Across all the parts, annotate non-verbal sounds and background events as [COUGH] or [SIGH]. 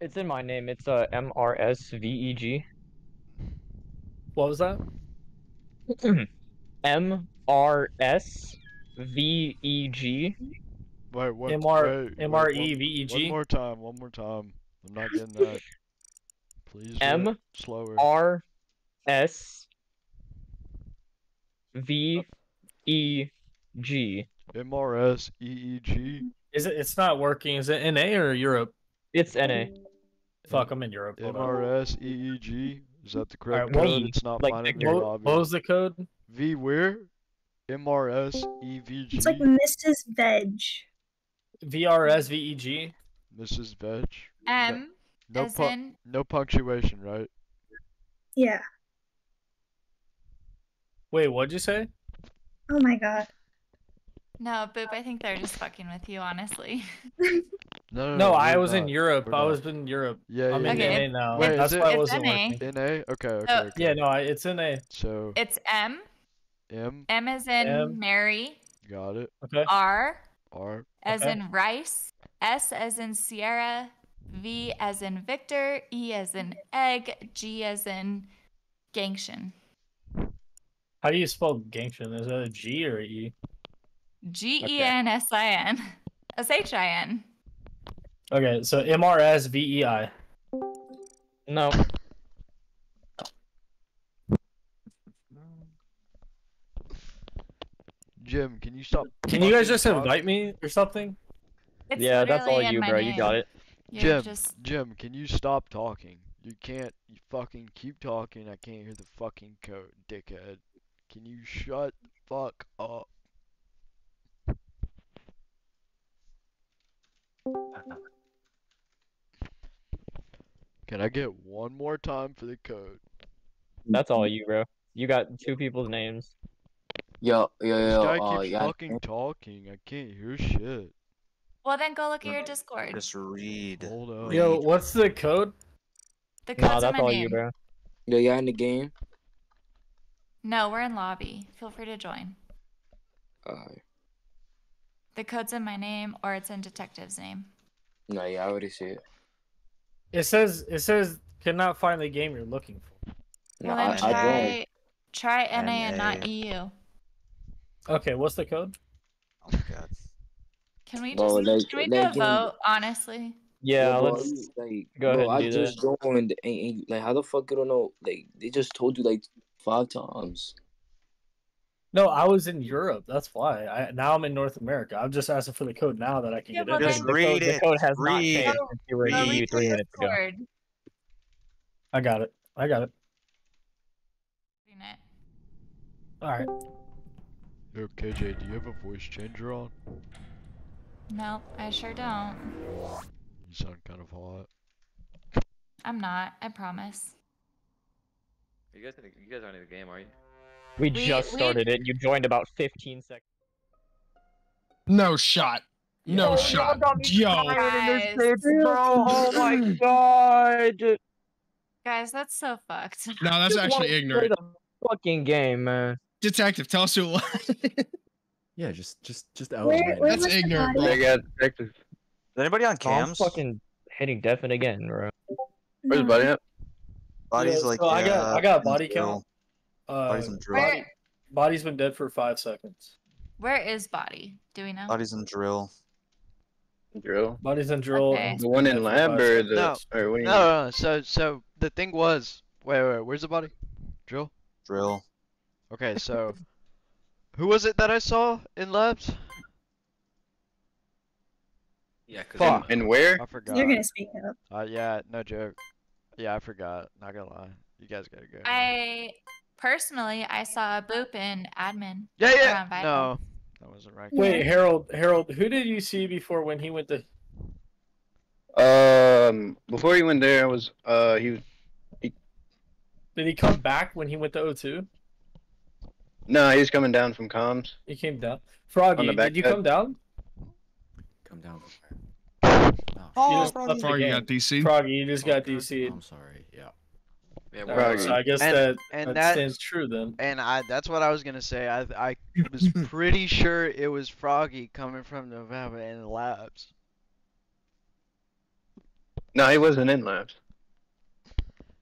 It's in my name. It's uh M R S V E G. What was that? [CLEARS THROAT] M R S V E G. Wait, what? M R wait, wait, M R one- E V E One G. more time. One more time. I'm not getting that. Please. M slower. R S V E G. M R S E E G. Is it? It's not working. Is it NA or Europe? It's NA. Fuck, I'm in Europe. Hold M on. R S E E G. Is that the correct what- code? It's not like finding Victor. What, what was the code? V where? M R S E V G. It's like Mrs. Veg. VRS VEG. Mrs. Veg. M No as pu- in no punctuation, right? Yeah. Wait, what'd you say? Oh my god. no, Boop. I think they're just fucking with you, honestly. [LAUGHS] [LAUGHS] No, no, No, I we're was in. Europe. I was in Europe. Yeah, I'm yeah, in yeah. Okay, NA now. Wait, That's it- why it It's wasn't NA. working. In A? Okay, okay, So- okay. Yeah, no, I, it's NA. So It's M. M, M as in M. Mary. got it. Okay. R R, as Okay. in rice. S as in Sierra. V as in Victor. E as in egg. G as in Gangtion. How do you spell Genshin? Is that a G or a E? G E N S I N. S H I N. Okay, so M R S V E I. No. Jim, can you stop? Can you guys just talking? invite me or something? It's yeah, that's all you, my bro. You got it. You're Jim, just Jim, can you stop talking? You can't. You fucking keep talking. I can't hear the fucking code, dickhead. Can you shut the fuck up? [LAUGHS] Can I get one more time for the code? That's all you, bro. You got two people's names. Yo, yo, This yo, guy uh, keeps yeah, fucking talking. I can't hear shit. well. Then go look at your Discord. Just read. Hold on. Yo, what's the code? The Nah, code's in that's my all name. you, bro. yo, yeah, in the game. No, we're in lobby. Feel free to join. Uh, The code's in my name or it's in detective's name. no, yeah, I already see it. It says it says cannot find the game you're looking for. No, well, I, then I joined. try try NA and not EU. Okay, what's the code? Oh my god. Can we just Well, like- can we do a in- vote? Honestly, Yeah, bro, let's like, go bro, ahead and I do just joined, and, and, like, how the fuck you don't know? Like, they just told you like five times. No, I was in Europe. That's why. I now I'm in North America. I'm just asking for the code now that I can Yeah, get well, in. then- Just the read code, the it. code has not Read. changed since you were Go in EU three minutes ago. I got it. I got it. Reading it. All right. Yo, KJ, do you have a voice changer on? No, I sure don't. You sound kind of hot. I'm not. I promise. You guys, you guys aren't in the game, are you? We We- just we- started it. You joined about 15 seconds. No shot. No Yo, shot. y'all got me Yo. crying in this Guys. bro. Oh my [CLEARS THROAT] god. Guys, that's so fucked. [LAUGHS] No, that's Just actually ignorant. the fucking game, man. Detective, tell us who it was. [LAUGHS] Yeah, just just just Where, outline. where That's was the ignorant, body? bro. Is anybody on Oh, I'm cams? fucking hitting deafen again, bro. No. Body's Yeah, like so I got- uh, I got in body drill. count. Uh, Body's in drill. Where body's been dead for five seconds. where is body? Do we know? Body's in drill. Drill. Body's in drill. Okay. The one in dead lab or the No, or what do No, no, no. So, so the thing was, wait, wait, where's the body? Drill. Drill. Okay, so who was it that I saw in labs? Yeah, cause. And, and where? I forgot. You're gonna speak up. Uh, yeah, no joke. Yeah, I forgot. Not gonna lie. You guys gotta go. I personally I saw a boop in admin. Yeah, yeah. No, that wasn't right. Wait, Harold. Harold, who did you see before when he went to? Um, before he went there, I was uh he was Did he come back when he went to O2? no, he was coming down from comms. He came down. Froggy, the back did you side. come down? Come down. You just left Froggy got DC. Froggy, you just got DC. I'm sorry. Yeah. yeah, we're right, so I guess And- that, and that, that- stands true then. And I that's what I was gonna say. I I was [LAUGHS] pretty sure it was Froggy coming from November in the labs. No, he wasn't in labs.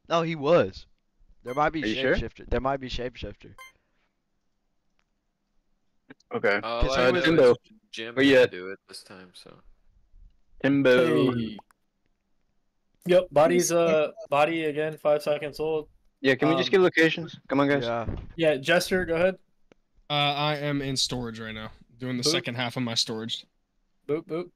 No, he was. There might be Are you sure? shapeshifter. There might be shapeshifter. Okay. Oh, Cause I he know was- Timbo. Jim Where you do it this time, so. Timbo. Hey. Yep, body's uh body again, five seconds old. Yeah, can we just Um, get locations? Come on, guys. Yeah. Yeah, Jester, go ahead. Uh, I am in storage right now, doing the Boop. second half of my storage. Boop boop.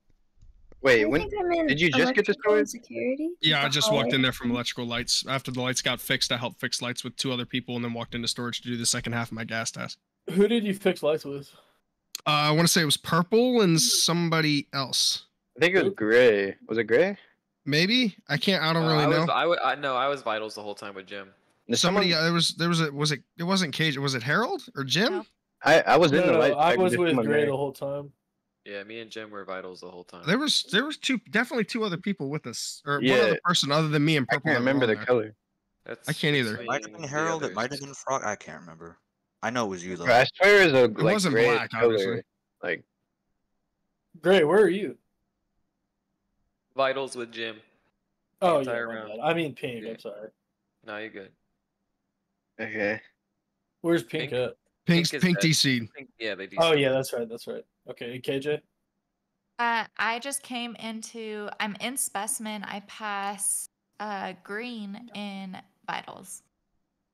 Wait, I when think I'm in did you just get to storage? Security. Yeah, I just walked in there from electrical lights. After the lights got fixed, I helped fix lights with two other people, and then walked into storage to do the second half of my gas task. Who did you fix lights with? Uh, I want to say it was purple and somebody else. I think it was gray. Was it gray? Maybe I can't. I don't Uh, really I know. was, I, w- I no, I was vitals the whole time with Jim. Somebody someone- uh, there was there was a was it it wasn't Cage was it Harold or Jim? No. I I was in No, the no, light. I was with Gray the whole time. Yeah, me and Jim were vitals the whole time. There was there was two definitely two other people with us or one other person other than me and I purple. can't remember the there. color. That's I can't either. It might have been Harold. It might have been Frog. I can't remember. I know it was you though. I swear it was a like wasn't gray black, color. obviously. Like Gray, where are you? Vitals with Jim. Oh yeah, entire my round. I mean pink. Yeah. I'm sorry. No, you're good. okay. Where's pink, Pink? at? Pink's Pink is Pink. DC. Think- Yeah, they do. Oh yeah, that's right. That's right. Okay, KJ. Uh, I just came into. I'm in specimen. I pass uh green in vitals.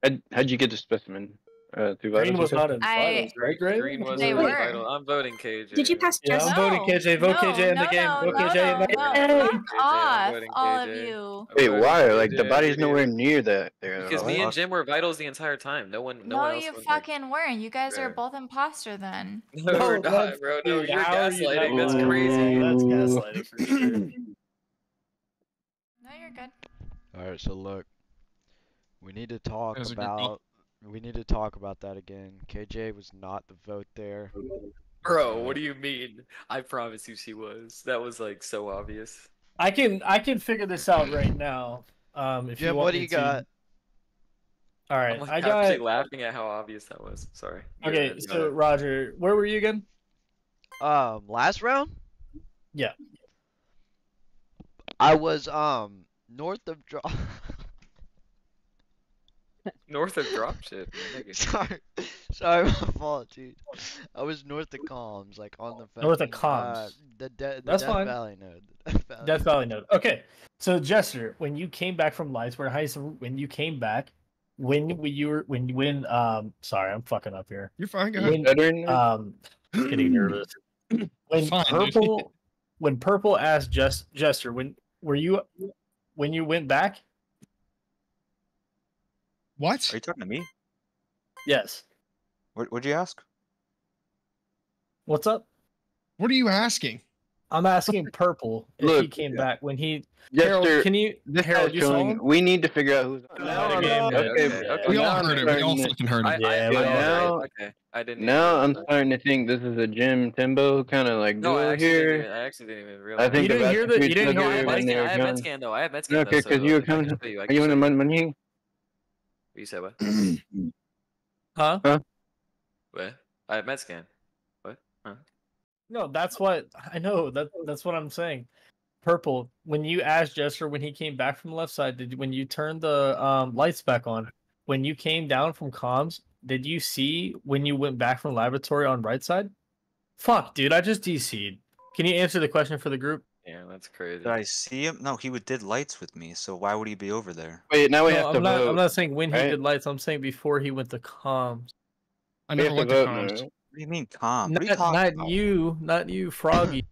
How'd, how'd you get the specimen? Uh, Green was not in I- finals, right, Gray? Green was They in were. vital. I'm voting KJ. Did you pass Yeah, Jester? I'm voting KJ. Vote no, KJ in the game. Vote KJ in the game. no. Fuck off, all of you. Wait, why? Like the body's nowhere near that. There. Because me and Jim were vitals the entire time. No one, no, No, one else. you was, like- fucking weren't. You guys are both imposter then. [LAUGHS] No, No, we're not, bro. No, you're how you gaslighting. That's crazy. That's gaslighting for sure. [LAUGHS] No, you're good. All right. So look, we need to talk As a about. We need to talk about that again. KJ was not the vote there. Bro, what do you mean? I promise you she was. That was like so obvious. I can I can figure this out right now. Um, if Yeah, you want what do you to. got? All right, I'm like I actually got. laughing at how obvious that was. Sorry. Okay, ahead, go so ahead. Roger, where were you again? Um, last round. Yeah. I was um north of draw. [LAUGHS] north of dropship. nigga. sorry, sorry, my [LAUGHS] fault, dude. I was north of comms, like on the North of fucking, uh, comms. the, de- the That's Death fine. Valley node. The Death Valley. Death Valley Node. Okay, so Jester, when you came back from Lightsware Heights, when you came back, when you were when you, when um, sorry, I'm fucking up here. You're fine. Go ahead. When Veteran? um, getting nervous. [CLEARS THROAT] When Fine, dude. purple, when purple asked Just Jester, when were you when you went back? What? Are you talking to me? Yes. What What'd you ask? What's up? What are you asking? I'm asking purple if he Look, came back when he. Harold, Jester, can you? this Harold, you saw him? We need to figure out who's. No, Now no, no, okay, okay, okay. We now all I'm heard it. We all starting to- fucking heard I, it. I, Yeah, I, we okay, all- okay. I didn't. Now I'm that. starting to think this is a Jim Timbo kind of like No, I duel actually, here. I actually didn't even realize. I think You didn't hear the the- you didn't hear No, I the have together med and they scan. were I have scan though. I have med scan. Okay, because you were coming. show you, I Are you show in the money? You said what? [CLEARS THROAT] Huh? What? I have med scan. What? Huh? No, that's what I know. That that's what I'm saying. Purple. When you asked Jester when he came back from the left side, did when you turned the um, lights back on, when you came down from comms, did you see when you went back from laboratory on right side? Fuck, dude, I just DC'd. Can you answer the question for the group? Yeah, that's crazy. Did I see him? No, he would did lights with me. So why would he be over there? Wait, now we No, have to I'm not. vote. I'm not saying when he did lights. I'm saying before he went to comms. I We never went to to vote now, comms. What do you mean comms? What you Not, not you, not you, Froggy.